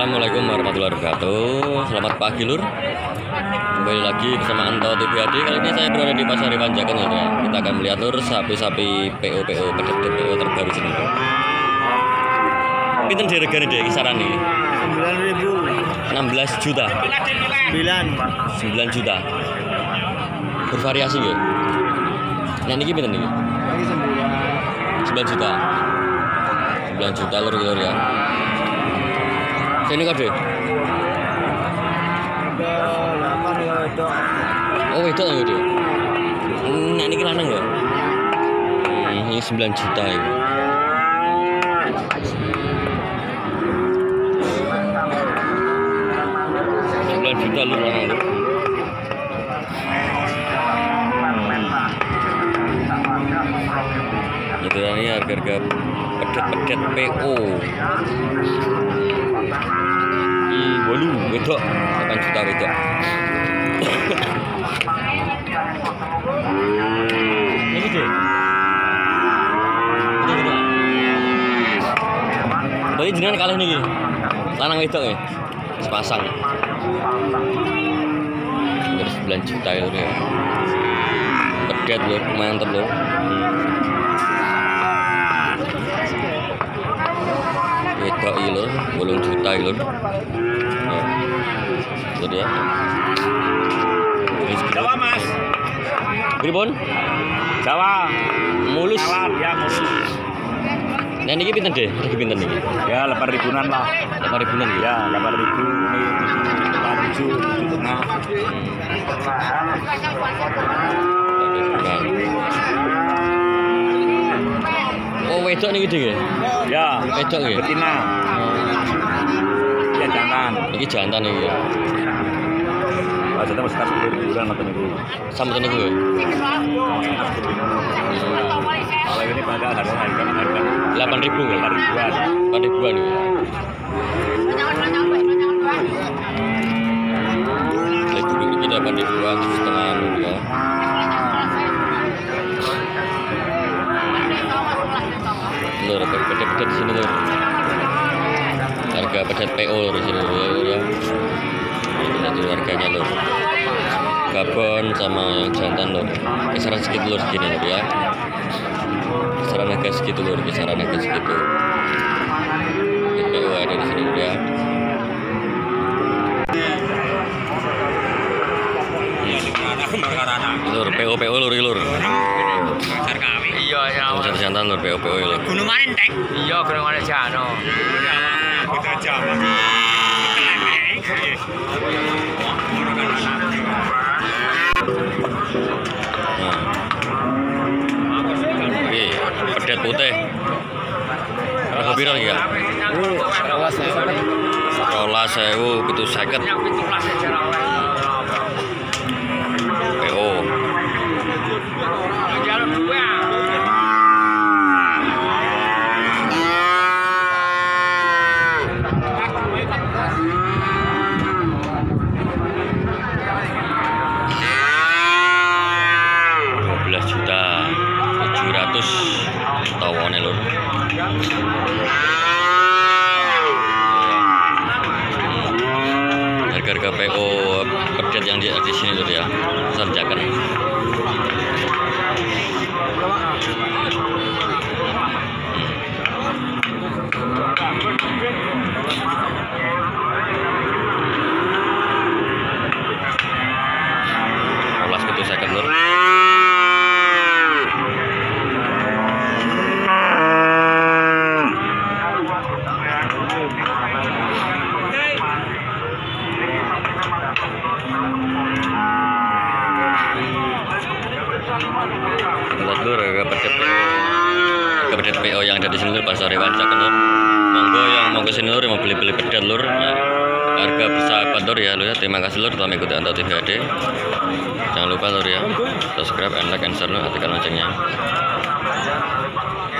Assalamualaikum warahmatullahi wabarakatuh. Selamat pagi lur. Kembali lagi bersama Anto TVAD Kali ini saya berada di Pasar Iwan lur ya. Kita akan melihat lur sapi-sapi PO-PO Pedet PO terbaru sini lur. Pinten diregani deh kisaran nih 9000 16 juta. 9 9 juta. Bervariasi ya Nah ini pinten nih ini 9 9 juta. 9 juta lur lur ya Sini kode ada 8 itu Oh itu ya dia. Nah ini lanang ya. Hmm, ini 9 juta ya. Sembilan juta lu lanang lu. Itu ya, ini harga-harga pedet-pedet PO. Ih, walu, wedok. 8 juta wedok. Ini deh. Ini gitu. Berarti jenengan kalah nih. Lanang wedok ya. Sepasang. Terus 9 juta ya. ya. Pedet lho, mantep lho. Wedok iki lho, 8 juta iki lho. Ya. Itu dia. Ini segitu. Jawa mas Pripun? Jawa Mulus. Jawa ya mulus Nah niki pinten deh? Niki pinten niki? ya 8 ribuan lah 8 ribuan ya. ya 8 ribu ini 8 tujuh tujuh tengah Oh wedok niki deh. ya Wedok ya. betina ya jangan Iki jantan iki. ya. Mesti kasih ribuan atau niku Sampeyan niku ya. Kalau ini pada harga harga harga 8 ribu ya. 8 ribuan 8 ribuan ya. Itu ini 8 ribuan setengah ya. Lur, pedet-pedet di sini lur. Harga pedet PO lur di sini lur ya. Ini tuh harganya lur. Gabon sama jantan lur. Kisaran segitu lur segini lur ya. Kisaran harga segitu lur, kisaran harga segitu. PO ada di sini lur ya. Lur, PO PO lur lur. Iya, ya. Yang jantan lur PO PO lur. Gunung mana Teng? Iya, gunung mana Jano. Nah. Pedet putih. Harga iki, Kak? Rolas sewu pitu seket PO. belas juta tujuh ratus tawone lur. Harga-harga PO pedet yang di, di sini lur ya. Sarjakan di sini lur pasar hewan Caken lur monggo yang mau ke sini lur mau beli-beli pedet lur. Nah, harga bersahabat lur ya lur ya. Terima kasih lur telah mengikuti Anto TV HD jangan lupa lur ya subscribe and like and share lur aktifkan loncengnya.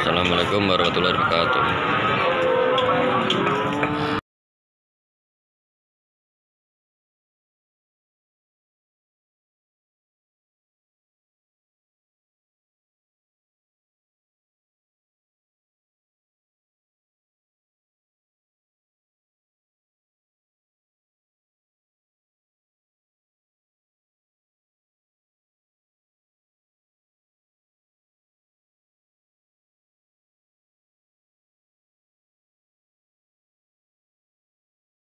Assalamualaikum warahmatullahi wabarakatuh